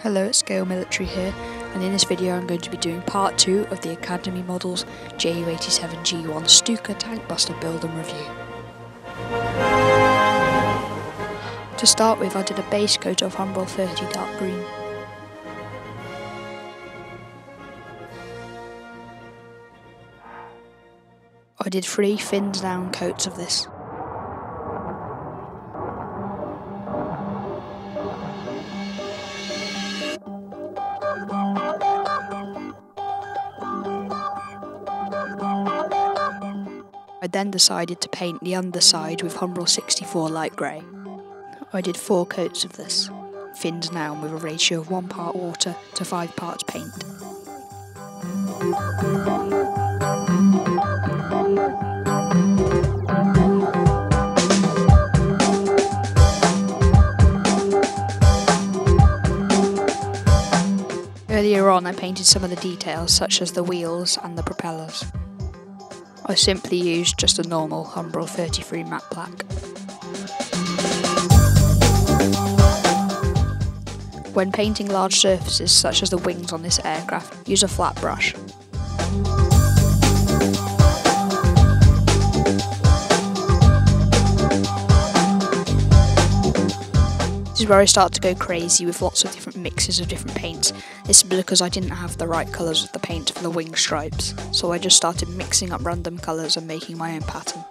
Hello, it's Scale Military here, and in this video I'm going to be doing part 2 of the Academy Models Ju-87G1 Stuka Tank Buster build and review. To start with, I did a base coat of Humbrol 30 dark green. I did three fins down coats of this. I then decided to paint the underside with Humbrol 64 light grey. I did four coats of this, fins down with a ratio of 1 part water to 5 parts paint. Earlier on I painted some of the details such as the wheels and the propellers. I simply used just a normal Humbrol 33 matte black. When painting large surfaces such as the wings on this aircraft, use a flat brush. This is where I start to go crazy with lots of different mixes of different paints. This is because I didn't have the right colours of the paint for the wing stripes, so I just started mixing up random colours and making my own pattern.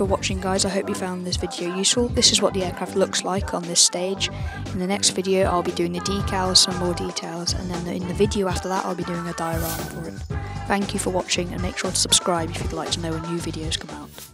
For watching guys, I hope you found this video useful. This is what the aircraft looks like on this stage. In the next video I'll be doing the decals, some more details, and then in the video after that I'll be doing a diorama for it. Thank you for watching and make sure to subscribe if you'd like to know when new videos come out.